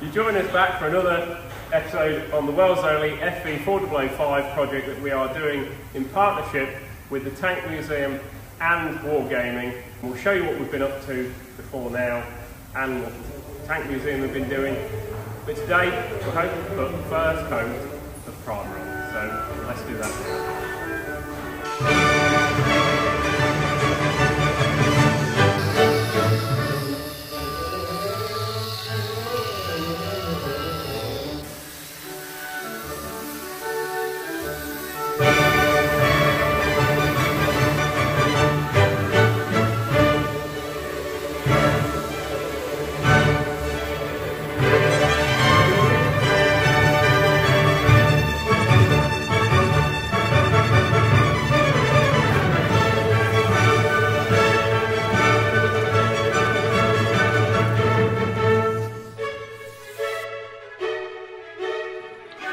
You join us back for another episode on the Wells only FV4005 project that we are doing in partnership with the Tank Museum and Wargaming. We'll show you what we've been up to before now and what the Tank Museum have been doing. But today we're hoping to put the first coat of primer on. So let's do that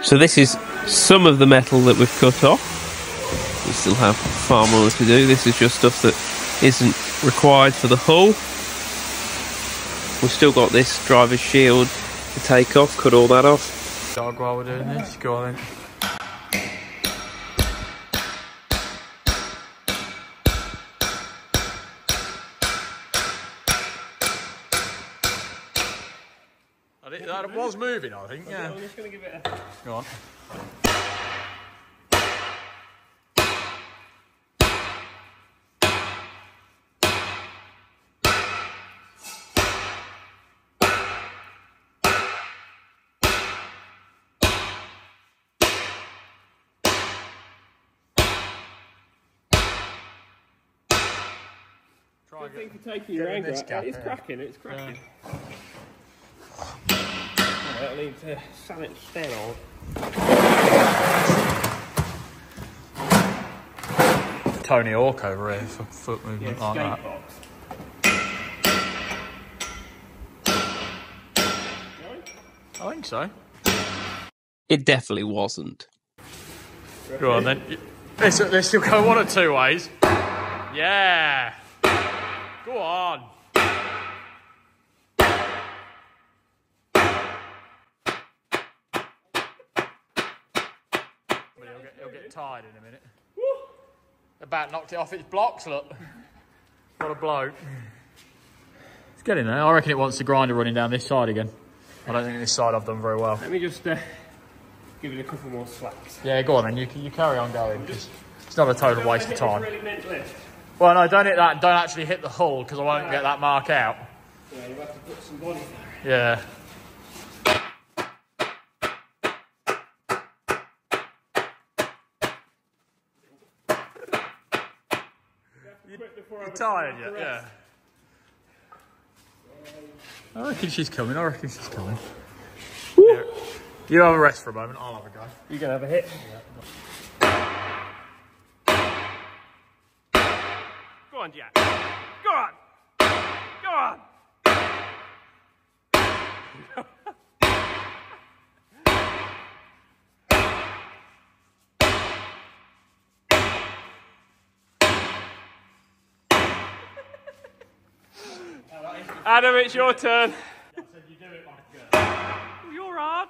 So this is some of the metal that we've cut off. We still have far more to do. This is just stuff that isn't required for the hull. We've still got this driver's shield to take off, cut all that off. Dog while we're doing this. Go on. I think that was moving, I think, yeah. I'm just going to give it a... Go on. Try Thank get, for taking your anger this out. gap It's cracking, it's cracking. Right, I need to sand it down. Tony Hawk over here for foot Yeah, movement like that. box. I think so. It definitely wasn't. Go on then. This, this will go one of two ways. Yeah. Go on. But he'll get, tired in a minute. About knocked it off its blocks, look. What a bloke. It's getting there. I reckon it wants the grinder running down this side again. I don't think this side I've done very well. Let me just uh, give it a couple more slaps. Yeah, go on then. You, you carry on going. 'cause It's not a total waste of time. really mint lift. Well, no, don't hit that. and Don't actually hit the hull because I won't get that mark out. Yeah, you have to put some body there. Yeah. You tired yet? Yeah. I reckon she's coming. I reckon she's coming. Yeah. You have a rest for a moment. I'll have a go. You gonna have a hit? Go on, Jack. Go on. Go on. Adam, it's your turn. You're on.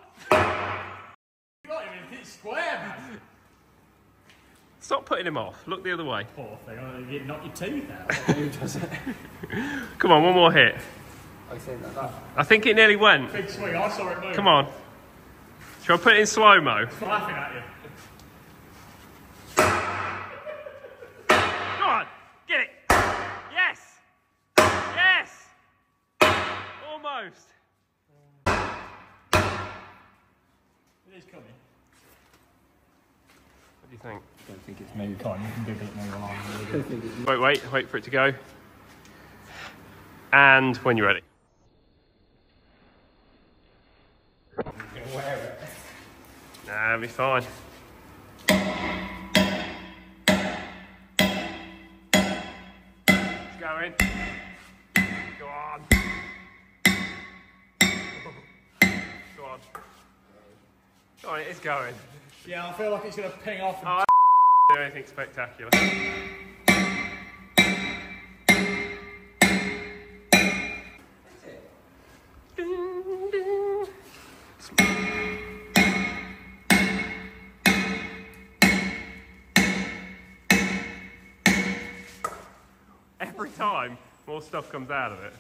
Stop putting him off. Look the other way. Poor thing. You knock your teeth out. Come on, one more hit. I think it nearly went. Big swing. I saw it move. Come on. Shall I put it in slow mo? Laughing at you. Go on. Get it. Yes. Yes. Almost. It is coming. What do you think? I don't think it's me. You can. You can giggle at me while I'm Wait, wait, wait for it to go. And when you're ready. Nah, it'll be fine. It's going. Go on. Go on. Go on, it is going. Yeah, I feel like it's going to ping off. Oh, do anything spectacular. Every time, more stuff comes out of it.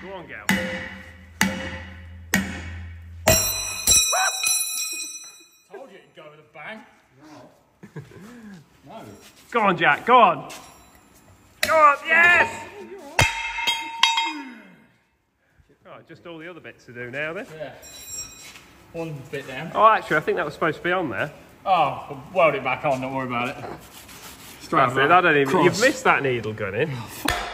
Go on, Gal. Told you it'd go with a bang. No. no. Go on, Jack. Go on. Go on. Yes. Right, just all the other bits to do now then. Yeah. One bit down. Oh, actually, I think that was supposed to be on there. Oh, we'll weld it back on, don't worry about it. Straight That's it. I don't even. Cross. You've missed that needle gun in.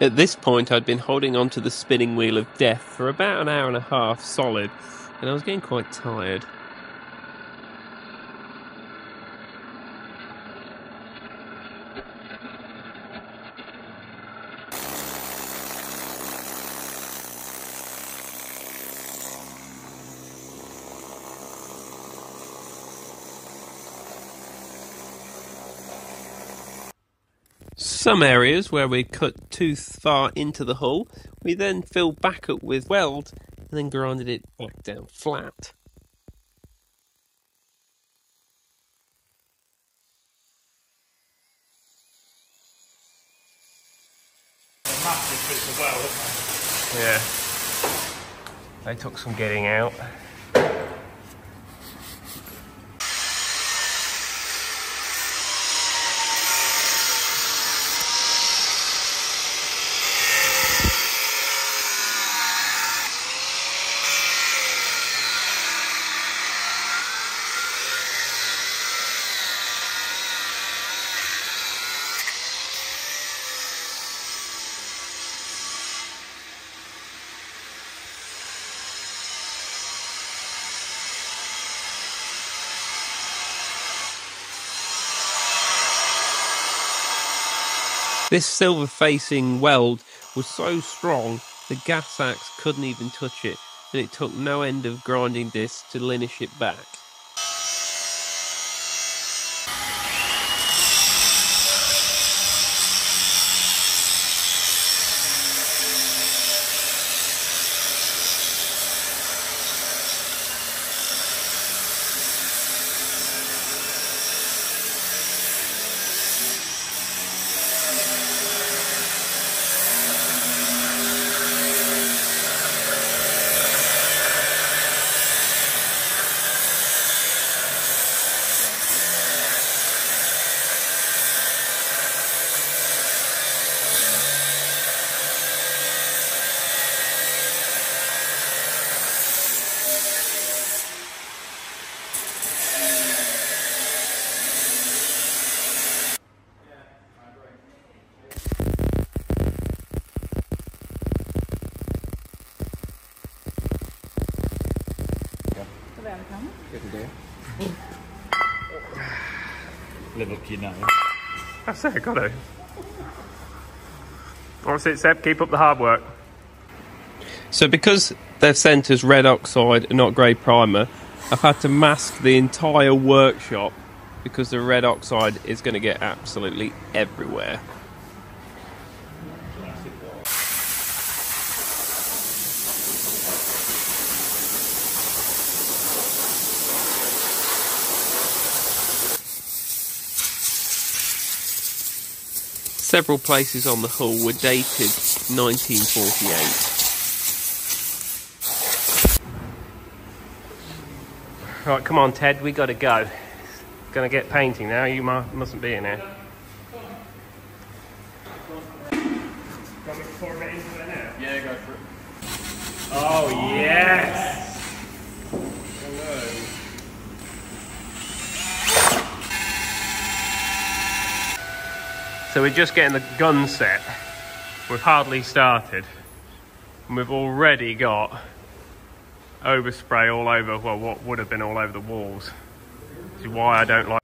At this point, I'd been holding on to the spinning wheel of death for about an hour and a half solid, and I was getting quite tired. Some areas where we cut too far into the hull, we then filled back up with weld and then grinded it back down flat. Massive piece of weld, Yeah. They took some getting out. This silver facing weld was so strong the gas axe couldn't even touch it, and it took no end of grinding discs to linish it back. Live up to your nose. That's it, got to. What's it, Seb? Keep up the hard work. So because they've sent us red oxide and not grey primer, I've had to mask the entire workshop because the red oxide is going to get absolutely everywhere. Several places on the hull were dated 1948. Right, come on, Ted. We got to go. Gonna get painting now. You mustn't be in here. want me to pour a bit into it now? Yeah, go for it. Oh, yes! Hello. So we're just getting the gun set. We've hardly started. And we've already got overspray all over, well, what would have been all over the walls. This is why I don't like.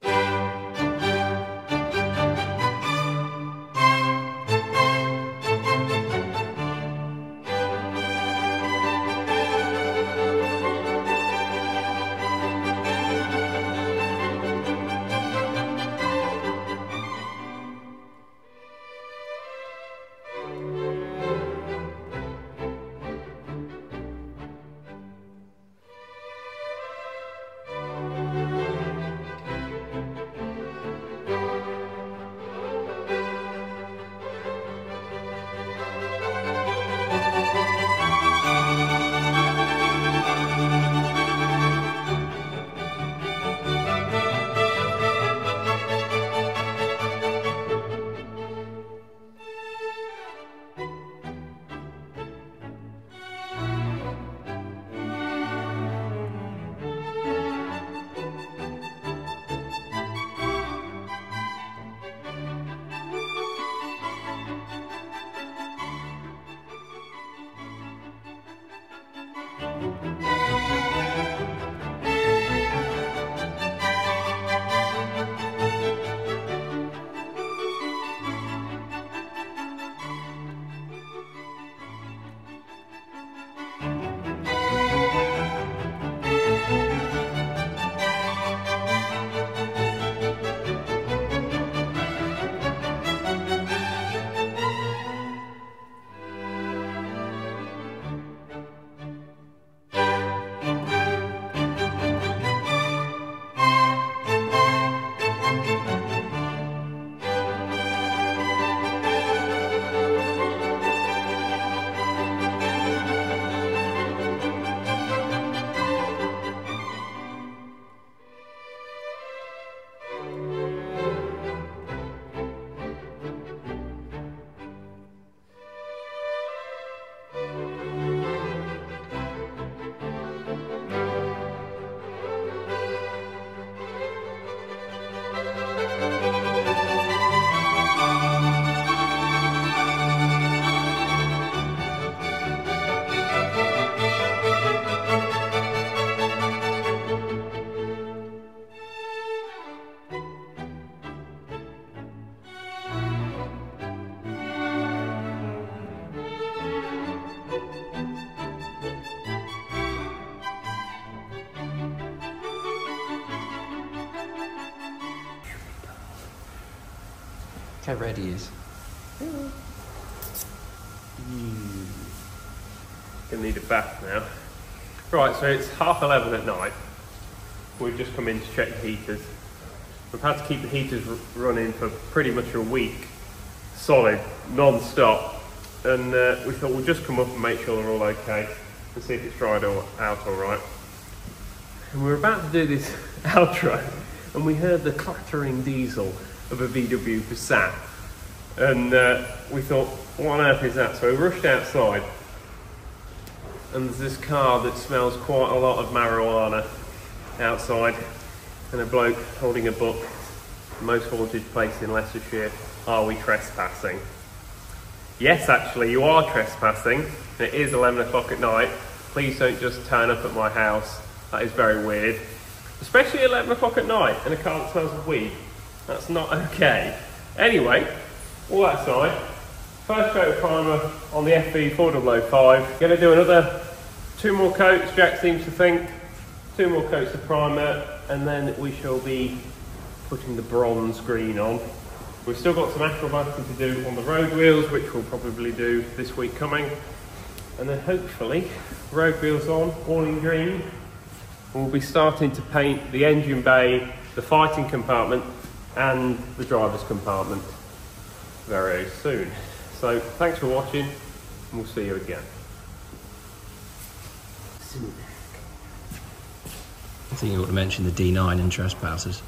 How red he is. Gonna need a bath now. Right, so it's half eleven at night. We've just come in to check the heaters. We've had to keep the heaters running for pretty much a week, solid, non-stop. And uh, we thought we'll just come up and make sure they're all okay and see if it's dried all, out all right. And we were about to do this outro, and we heard the clattering diesel of a VW Passat. And uh, we thought, what on earth is that? So we rushed outside, and there's this car that smells quite a lot of marijuana outside, and a bloke holding a book. Most haunted place in Leicestershire. Are we trespassing? Yes, actually, you are trespassing. It is 11 o'clock at night. Please don't just turn up at my house. That is very weird. Especially 11 o'clock at night in a car that smells of weed. That's not okay. Anyway, all that aside, first coat of primer on the FV 4005. Going to do another two more coats, Jack seems to think. Two more coats of primer, and then we shall be putting the bronze green on. We've still got some acrobating to do on the road wheels, which we'll probably do this week coming. And then hopefully, road wheels on, all in green. We'll be starting to paint the engine bay, the fighting compartment, and the driver's compartment very soon. So thanks for watching, and we'll see you again. I think you ought to mention the D9 and trespassers.